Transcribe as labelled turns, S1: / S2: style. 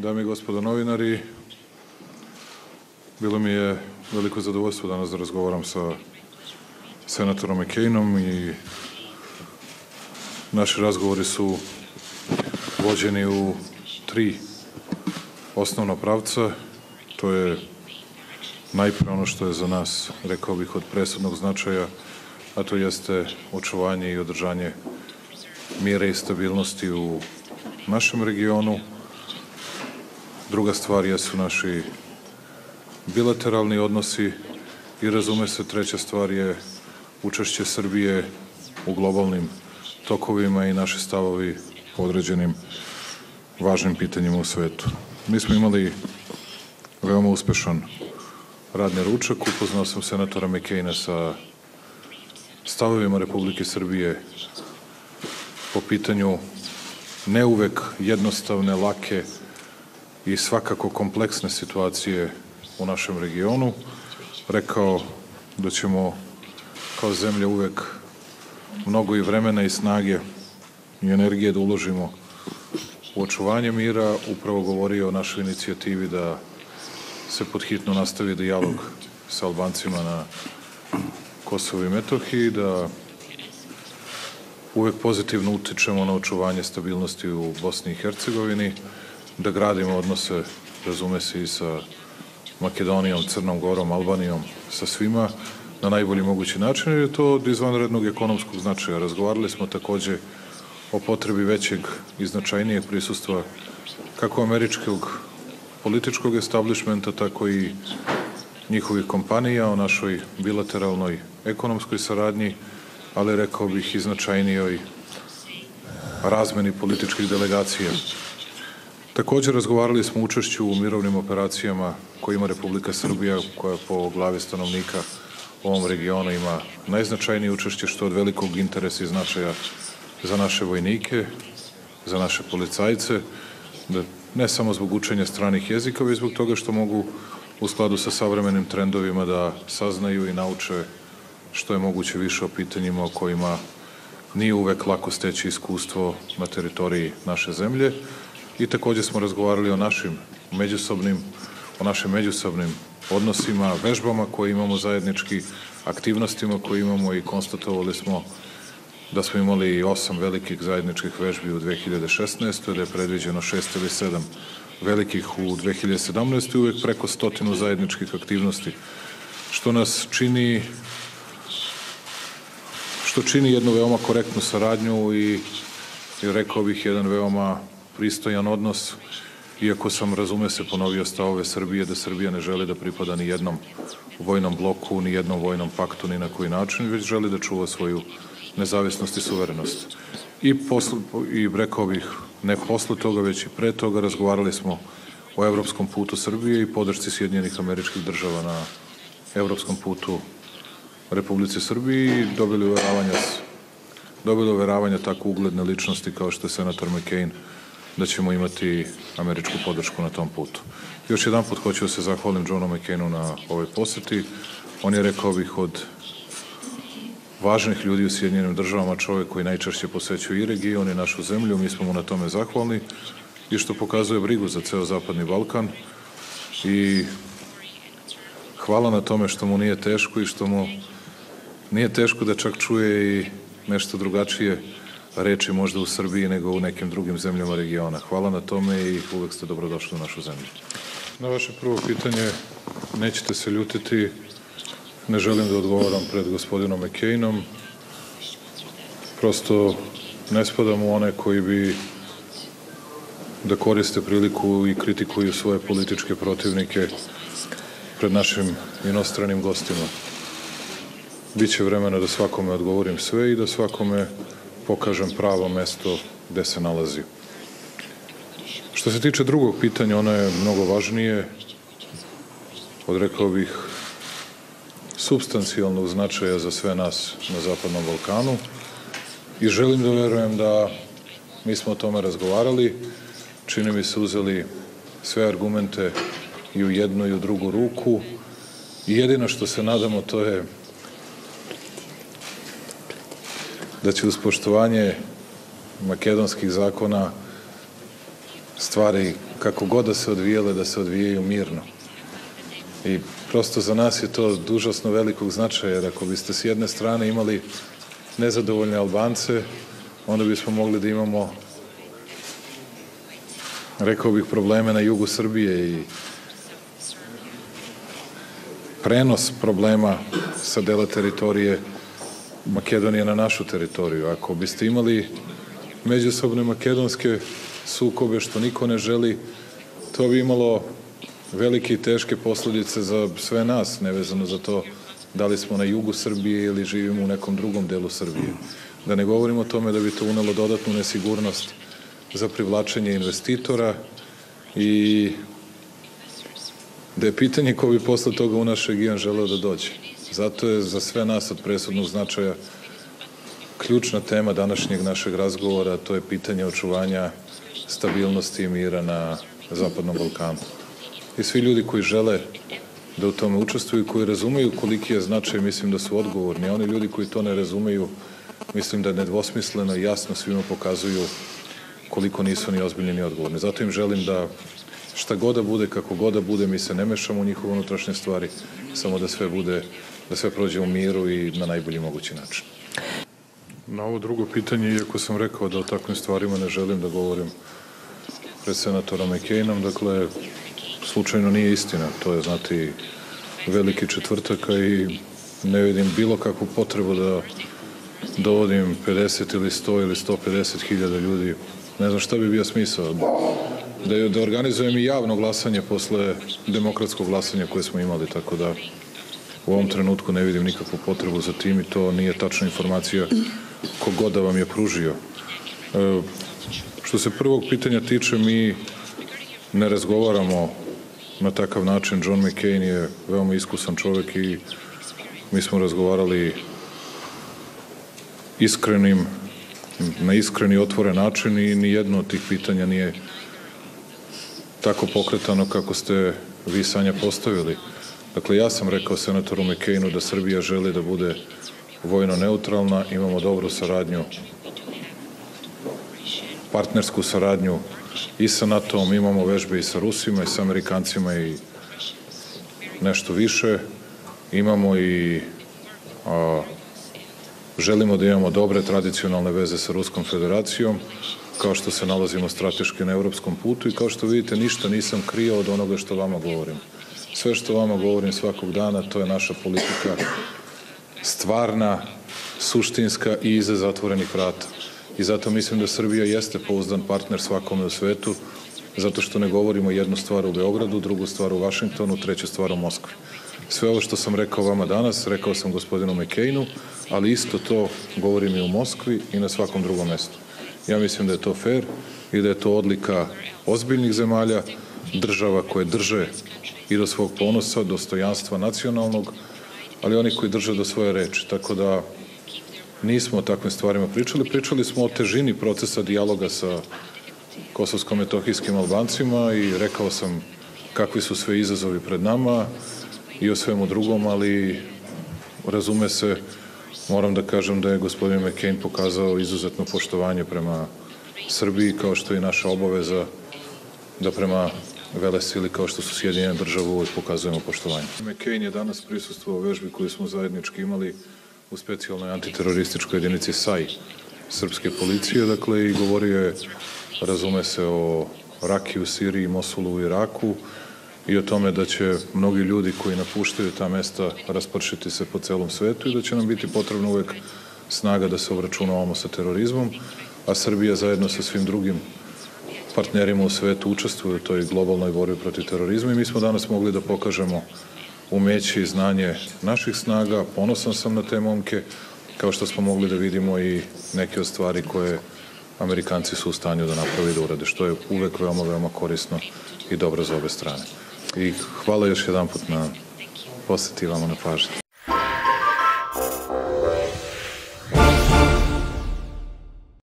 S1: dame i gospodo novinari, bilo mi je veliko zadovoljstvo danas da razgovaram sa senatorom McCainom i naši razgovori su vođeni u tri osnovna pravca. To je najpre ono što je za nas, rekao bih, od presudnog značaja, a to jeste očuvanje i održanje mire i stabilnosti u našem regionu. Druga stvar jesu naši bilateralni odnosi i razume se treća stvar je učešće Srbije u globalnim tokovima i naše stavovi po određenim važnim pitanjima u svetu. Mi smo imali veoma uspešan radni ručak. Upoznao sam senatora McCaina sa stavovima Republike Srbije po pitanju ne uvek jednostavne, lake i svakako kompleksne situacije u našem regionu. Rekao da ćemo kao zemlja uvek mnogo i vremena i snage i energije da uložimo u očuvanje mira, upravo govorio o našoj inicijativi da se podhitno nastavi dijalog sa Albancima na Kosovo i Metohiji, da uvek pozitivno utičemo na očuvanje stabilnosti u Bosni i Hercegovini, da gradimo odnose, razume se, i sa Makedonijom, Crnom Gorom, Albanijom, sa svima na najbolji mogući način, jer je to od izvanrednog ekonomskog značaja. Razgovarali smo takođe o potrebi većeg i značajnijeg prisustva kako američkog političkog establishmenta, tako i njihovih kompanija, o našoj bilateralnoj ekonomskoj saradnji, ali rekao bih i značajnijoj razmeni političkih delegacija. Takođe razgovarali smo učešću u mirovnim operacijama koje ima Republika Srbija, koja po glavi stanovnika u ovom regionu ima najznačajnije učešće, što od velikog interesa i značaja za naše vojnike, za naše policajce, da ne samo zbog učenja stranih jezika, već zbog toga što mogu u skladu sa savremenim trendovima da saznaju i nauče što je moguće više o pitanjima o kojima nije uvek lako steći iskustvo na teritoriji naše zemlje i takođe smo razgovarali o našim međusobnim, o našim međusobnim odnosima, vežbama koje imamo zajednički, aktivnostima koje imamo i konstatovali smo da smo imali osam velikih zajedničkih vežbi u 2016. da je predviđeno šest ili sedam velikih u 2017. uvek preko stotinu zajedničkih aktivnosti, što nas čini što čini jednu veoma korektnu saradnju i, i rekao bih jedan veoma pristojan odnos, iako sam, razume se, ponovio stavove Srbije da Srbija ne želi da pripada ni jednom vojnom bloku, ni jednom vojnom paktu, ni na koji način, već želi da čuva svoju nezavisnost i suverenost. I, posle, I rekao bih, ne posle toga, već i pre toga, razgovarali smo o evropskom putu Srbije i podršci Sjedinjenih američkih država na evropskom putu Republici Srbiji i dobili uveravanja dobili uveravanja tako ugledne ličnosti kao što je senator McCain da ćemo imati američku podršku na tom putu. Još jedan put hoću da se zahvalim Johnu McCainu na ovoj poseti. On je, rekao bih, od važnih ljudi u Sjedinjenim državama, čovek koji najčešće posećuje i region i našu zemlju, mi smo mu na tome zahvalni i što pokazuje brigu za ceo Zapadni Balkan i hvala na tome što mu nije teško i što mu nije teško da čak čuje i nešto drugačije reči možda u Srbiji nego u nekim drugim zemljama regiona. Hvala na tome i uvek ste dobrodošli u našu zemlju. Na vaše prvo pitanje, nećete se ljutiti, ne želim da odgovaram pred gospodinom McCainom, prosto ne spadam u one koji bi da koriste priliku i kritikuju svoje političke protivnike pred našim inostranim gostima. Biće vremena da svakome odgovorim sve i da svakome pokažem pravo mesto gde se nalazi. Što se tiče drugog pitanja, ono je mnogo važnije, odrekao bih substancijalnog značaja za sve nas na Zapadnom Balkanu i želim da verujem da mi smo o tome razgovarali, čini mi se uzeli sve argumente i u jednu i u drugu ruku i jedino što se nadamo to je da će uz poštovanje makedonskih zakona stvari kako god da se odvijele, da se odvijaju mirno. I prosto za nas je to dužasno velikog značaja, jer ako biste s jedne strane imali nezadovoljne Albance, onda bismo mogli da imamo rekao bih probleme na jugu Srbije i prenos problema sa dela teritorije Makedonije na našu teritoriju. Ako biste imali međusobne makedonske sukobe što niko ne želi, to bi imalo velike i teške posledice za sve nas, nevezano za to da li smo na jugu Srbije ili živimo u nekom drugom delu Srbije. Da ne govorimo o tome da bi to unelo dodatnu nesigurnost za privlačenje investitora i da je pitanje ko bi posle toga u naš region želeo da dođe. Zato je za sve nas od presudnog značaja ključna tema današnjeg našeg razgovora, to je pitanje očuvanja stabilnosti i mira na Zapadnom Balkanu. I svi ljudi koji žele da u tome učestvuju, koji razumeju koliki je značaj, mislim da su odgovorni. A oni ljudi koji to ne razumeju, mislim da nedvosmisleno i jasno svima pokazuju koliko nisu ni ozbiljni ni odgovorni. Zato im želim da šta god da bude, kako god da bude, mi se ne mešamo u njihove unutrašnje stvari, samo da sve bude, da sve prođe u miru i na najbolji mogući način. Na ovo drugo pitanje, iako sam rekao da o takvim stvarima ne želim da govorim pred senatorom McCainom, dakle, slučajno nije istina. To je, znati, veliki četvrtak i ne vidim bilo kakvu potrebu da dovodim 50 ili 100 ili 150 hiljada ljudi. Ne znam šta bi bio smisao. Da, da organizujem i javno glasanje posle demokratskog glasanja koje smo imali, tako da u ovom trenutku ne vidim nikakvu potrebu za tim i to nije tačna informacija kogod da vam je pružio. E, što se prvog pitanja tiče, mi ne razgovaramo na takav način. John McCain je veoma iskusan čovek i mi smo razgovarali iskrenim, na iskreni otvoren način i ni jedno od tih pitanja nije tako pokretano kako ste vi Sanja postavili. Dakle, ja sam rekao senatoru McCainu da Srbija želi da bude vojno neutralna, imamo dobru saradnju, partnersku saradnju i sa NATO-om, imamo vežbe i sa Rusima i sa Amerikancima i nešto više. Imamo i a, želimo da imamo dobre tradicionalne veze sa Ruskom federacijom, kao što se nalazimo strateški na evropskom putu i kao što vidite ništa nisam krio od onoga što vama govorim. Sve što vama govorim svakog dana, to je naša politika stvarna, suštinska i iza zatvorenih vrata. I zato mislim da Srbija jeste pouzdan partner svakome u svetu, zato što ne govorimo jednu stvar u Beogradu, drugu stvar u Vašingtonu, treću stvar u Moskvi. Sve ovo što sam rekao vama danas, rekao sam gospodinu McCainu, ali isto to govorim i u Moskvi i na svakom drugom mestu. Ja mislim da je to fair i da je to odlika ozbiljnih zemalja, država koje drže i do svog ponosa, dostojanstva nacionalnog, ali oni koji drže do svoje reči. Tako da nismo o takvim stvarima pričali. Pričali smo o težini procesa dijaloga sa kosovsko-metohijskim Albancima i rekao sam kakvi su sve izazovi pred nama i o svemu drugom, ali razume se, moram da kažem da je gospodin McCain pokazao izuzetno poštovanje prema Srbiji, kao što je naša obaveza da prema vele sili kao što su Sjedinjene države uvek pokazujemo poštovanje. McCain je danas prisustuo vežbi koju smo zajednički imali u specijalnoj antiterorističkoj jedinici SAI srpske policije, dakle i govorio je, razume se, o Raki u Siriji, Mosulu u Iraku i o tome da će mnogi ljudi koji napuštaju ta mesta raspršiti se po celom svetu i da će nam biti potrebno uvek snaga da se obračunavamo sa terorizmom, a Srbija zajedno sa svim drugim partnerima u svetu učestvuju u toj globalnoj borbi protiv terorizma i mi smo danas mogli da pokažemo umeće i znanje naših snaga. Ponosan sam na te momke, kao što smo mogli da vidimo i neke od stvari koje Amerikanci su u stanju da napravi da urade, što je uvek veoma, veoma korisno i dobro za obe strane. I hvala još jedan put na poseti vama na pažnju.